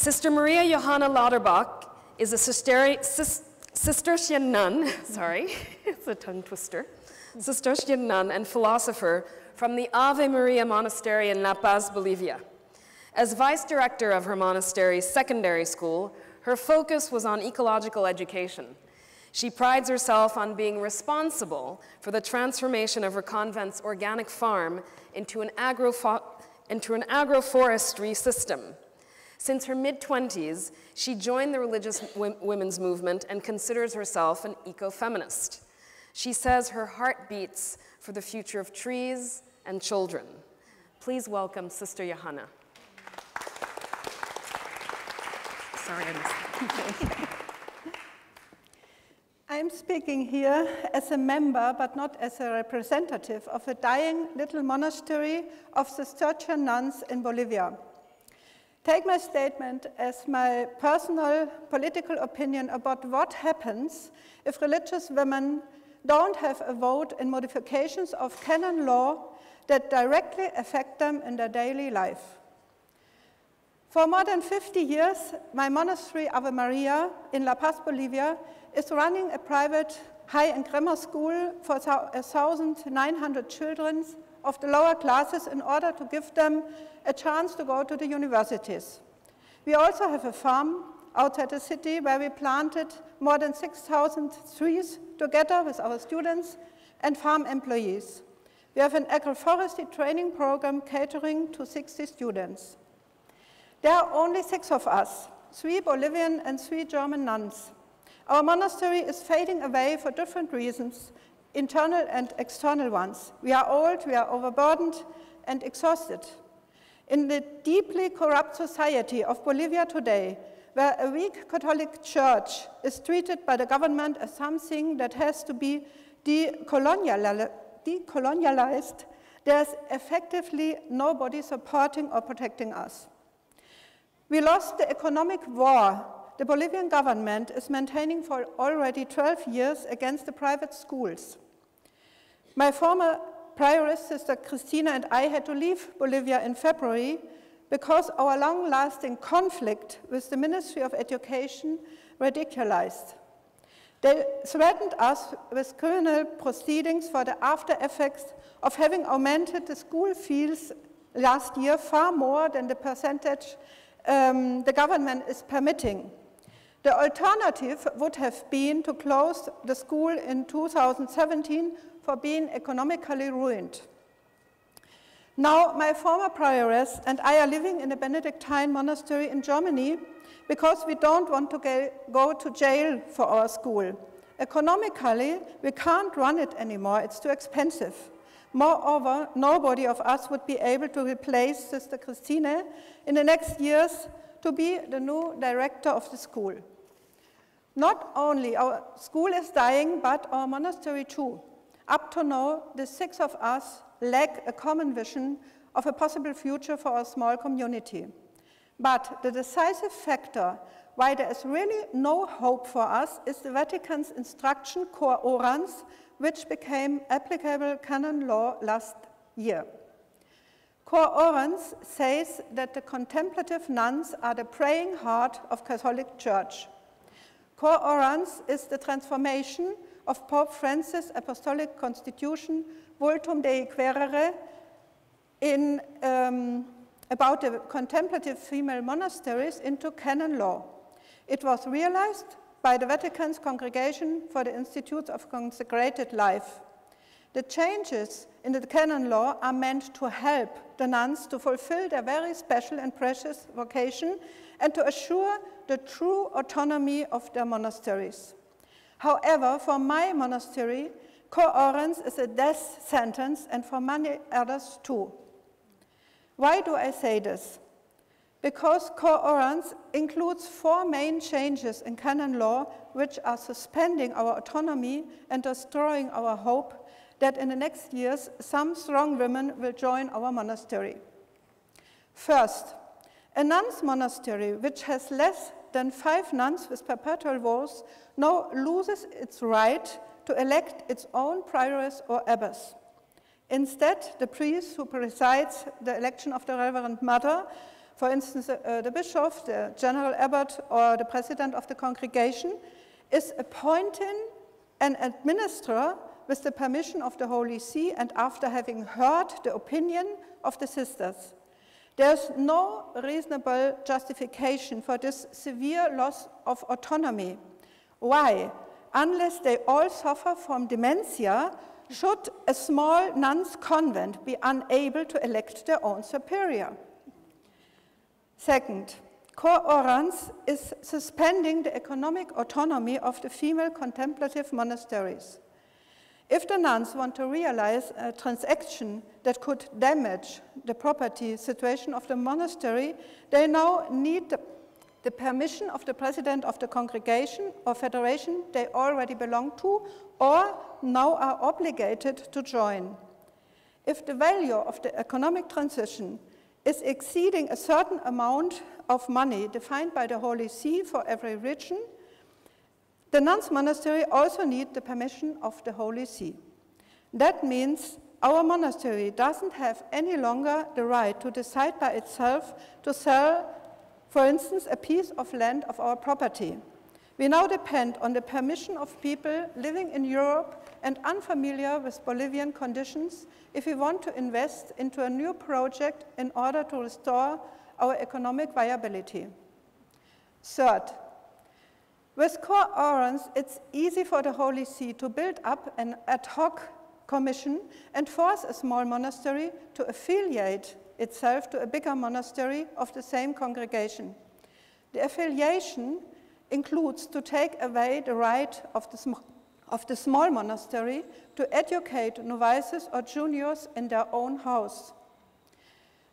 Sister Maria Johanna Lauterbach is a Cistercian nun, sorry, it's a tongue twister, Cistercian nun and philosopher from the Ave Maria Monastery in La Paz, Bolivia. As vice director of her monastery's secondary school, her focus was on ecological education. She prides herself on being responsible for the transformation of her convent's organic farm into an, agro into an agroforestry system. Since her mid-20s, she joined the religious women's movement and considers herself an ecofeminist. She says her heart beats for the future of trees and children. Please welcome Sister Johanna. Sorry, I missed I'm speaking here as a member, but not as a representative, of a dying little monastery of the Cistercian nuns in Bolivia. Take my statement as my personal political opinion about what happens if religious women don't have a vote in modifications of canon law that directly affect them in their daily life. For more than 50 years, my monastery Ave Maria in La Paz, Bolivia, is running a private high-end grammar school for 1,900 children of the lower classes in order to give them a chance to go to the universities. We also have a farm outside the city where we planted more than 6,000 trees together with our students and farm employees. We have an agroforestry training program catering to 60 students. There are only six of us, three Bolivian and three German nuns. Our monastery is fading away for different reasons, internal and external ones. We are old, we are overburdened and exhausted. In the deeply corrupt society of Bolivia today, where a weak Catholic Church is treated by the government as something that has to be decolonialized, there's effectively nobody supporting or protecting us. We lost the economic war the Bolivian government is maintaining for already 12 years against the private schools. My former prioress, Sister Christina, and I had to leave Bolivia in February because our long-lasting conflict with the Ministry of Education ridiculized. They threatened us with criminal proceedings for the after effects of having augmented the school fees last year far more than the percentage um, the government is permitting. The alternative would have been to close the school in 2017 for being economically ruined. Now, my former prioress and I are living in a Benedictine monastery in Germany because we don't want to go to jail for our school. Economically, we can't run it anymore, it's too expensive. Moreover, nobody of us would be able to replace Sister Christine in the next years to be the new director of the school. Not only our school is dying, but our monastery too. Up to now, the six of us lack a common vision of a possible future for our small community. But the decisive factor why there is really no hope for us is the Vatican's instruction Cor Orans, which became applicable canon law last year. Cor Orans says that the contemplative nuns are the praying heart of Catholic Church. Cor Orans is the transformation of Pope Francis' Apostolic Constitution, Vultum Dei Quaerere, in, um, about the contemplative female monasteries into canon law. It was realized by the Vatican's Congregation for the Institutes of Consecrated Life. The changes in the canon law are meant to help the nuns to fulfill their very special and precious vocation and to assure the true autonomy of their monasteries. However, for my monastery, Orans is a death sentence and for many others too. Why do I say this? Because Orans includes four main changes in canon law which are suspending our autonomy and destroying our hope that in the next years some strong women will join our monastery. First, a nun's monastery which has less than five nuns with perpetual vows now loses its right to elect its own prioress or abbess. Instead, the priest who presides the election of the Reverend Mother for instance, uh, the bishop, the general abbot, or the president of the congregation, is appointing an administrator with the permission of the Holy See and after having heard the opinion of the sisters. There's no reasonable justification for this severe loss of autonomy. Why? Unless they all suffer from dementia, should a small nuns convent be unable to elect their own superior? Second, Cor Orans is suspending the economic autonomy of the female contemplative monasteries. If the nuns want to realize a transaction that could damage the property situation of the monastery, they now need the, permission of the president of the congregation or federation they already belong to or now are obligated to join. If the value of the economic transition is exceeding a certain amount of money defined by the Holy See for every region, the nuns monastery also need the permission of the Holy See. That means our monastery doesn't have any longer the right to decide by itself to sell, for instance, a piece of land of our property. We now depend on the permission of people living in Europe and unfamiliar with Bolivian conditions if we want to invest into a new project in order to restore our economic viability. Third, with Cor Orans, it's easy for the Holy See to build up an ad hoc commission and force a small monastery to affiliate itself to a bigger monastery of the same congregation. The affiliation includes to take away the right of the, of the small monastery to educate novices or juniors in their own house.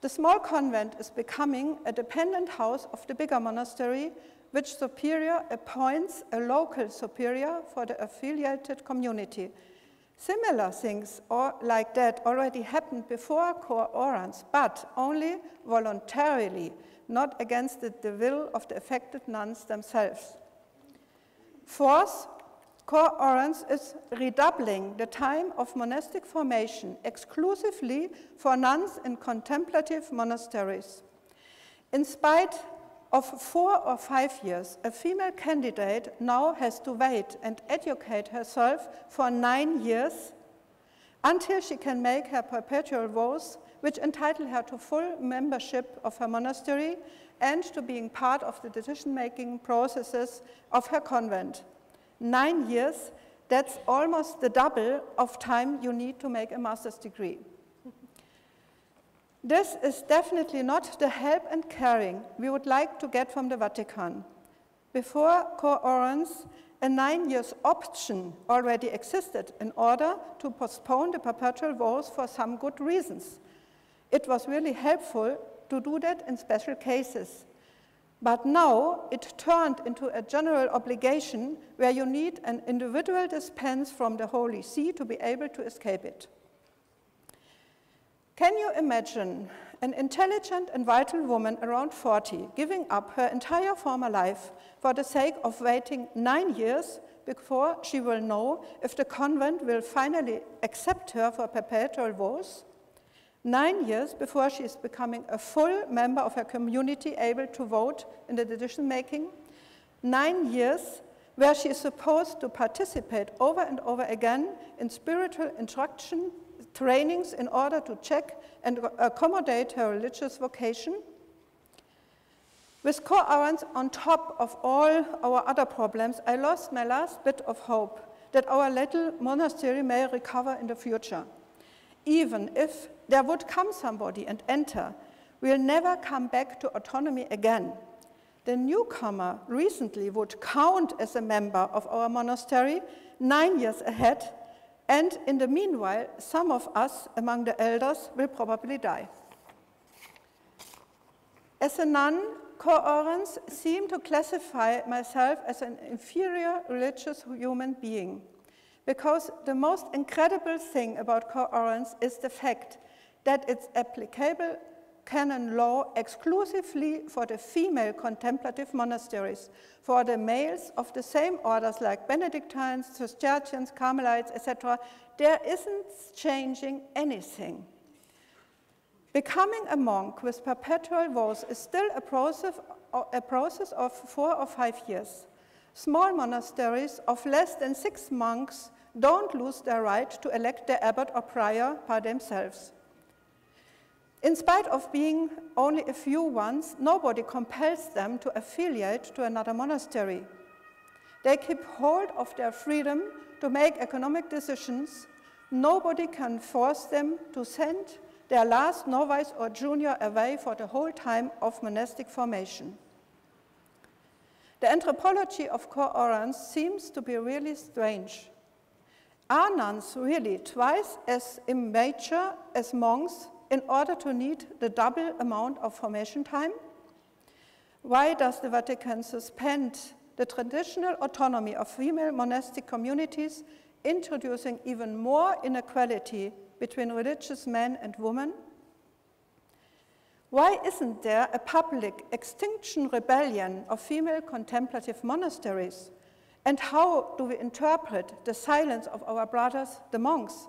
The small convent is becoming a dependent house of the bigger monastery, which superior appoints a local superior for the affiliated community. Similar things or like that already happened before Cor Orans, but only voluntarily, not against the, the will of the affected nuns themselves. Fourth, Cor Orans is redoubling the time of monastic formation exclusively for nuns in contemplative monasteries. In spite of four or five years, a female candidate now has to wait and educate herself for nine years until she can make her perpetual vows, which entitle her to full membership of her monastery and to being part of the decision-making processes of her convent nine years, that's almost the double of time you need to make a master's degree. This is definitely not the help and caring we would like to get from the Vatican. Before Cor Orans, a nine years option already existed in order to postpone the perpetual vows for some good reasons. It was really helpful to do that in special cases. But now it turned into a general obligation where you need an individual dispense from the Holy See to be able to escape it. Can you imagine an intelligent and vital woman around 40 giving up her entire former life for the sake of waiting nine years before she will know if the convent will finally accept her for perpetual vows? nine years before she is becoming a full member of her community, able to vote in the decision making, nine years where she is supposed to participate over and over again in spiritual instruction trainings in order to check and accommodate her religious vocation. With Orans on top of all our other problems, I lost my last bit of hope that our little monastery may recover in the future even if there would come somebody and enter, we'll never come back to autonomy again. The newcomer recently would count as a member of our monastery nine years ahead, and in the meanwhile, some of us among the elders will probably die. As a nun, Cor Orans seemed to classify myself as an inferior religious human being. Because the most incredible thing about Cor Orans is the fact that it's applicable canon law exclusively for the female contemplative monasteries. For the males of the same orders like Benedictines, Cistercians, Carmelites, etc., there isn't changing anything. Becoming a monk with perpetual vows is still a process, a process of four or five years. Small monasteries of less than six monks don't lose their right to elect their abbot or prior by themselves. In spite of being only a few ones, nobody compels them to affiliate to another monastery. They keep hold of their freedom to make economic decisions. Nobody can force them to send their last novice or junior away for the whole time of monastic formation. The anthropology of Cor Orans seems to be really strange. Are nuns really twice as immature as monks in order to need the double amount of formation time? Why does the Vatican suspend the traditional autonomy of female monastic communities, introducing even more inequality between religious men and women? Why isn't there a public extinction rebellion of female contemplative monasteries? And how do we interpret the silence of our brothers, the monks?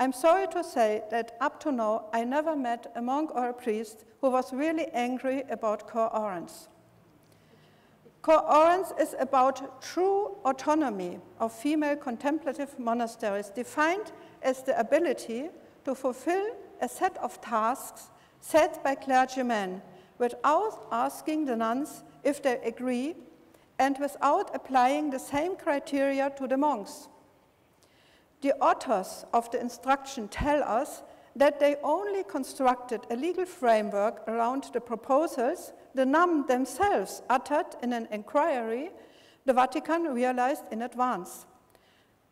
I'm sorry to say that up to now, I never met a monk or a priest who was really angry about Cor Orans. Co-orans is about true autonomy of female contemplative monasteries defined as the ability to fulfill a set of tasks set by clergymen without asking the nuns if they agree and without applying the same criteria to the monks. The authors of the instruction tell us that they only constructed a legal framework around the proposals the nuns themselves uttered in an inquiry the Vatican realized in advance.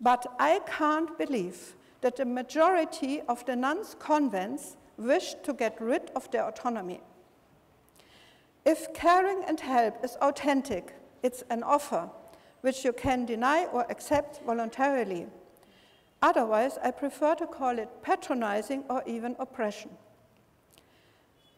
But I can't believe that the majority of the nuns' convents wished to get rid of their autonomy. If caring and help is authentic, it's an offer which you can deny or accept voluntarily. Otherwise, I prefer to call it patronizing or even oppression.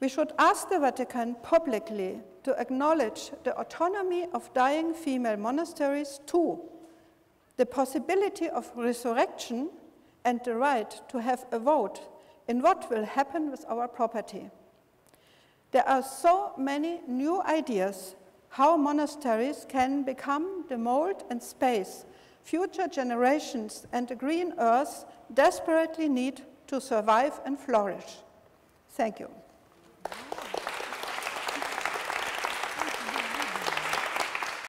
We should ask the Vatican publicly to acknowledge the autonomy of dying female monasteries too, the possibility of resurrection and the right to have a vote in what will happen with our property. There are so many new ideas how monasteries can become the mold and space future generations and the green earth desperately need to survive and flourish. Thank you.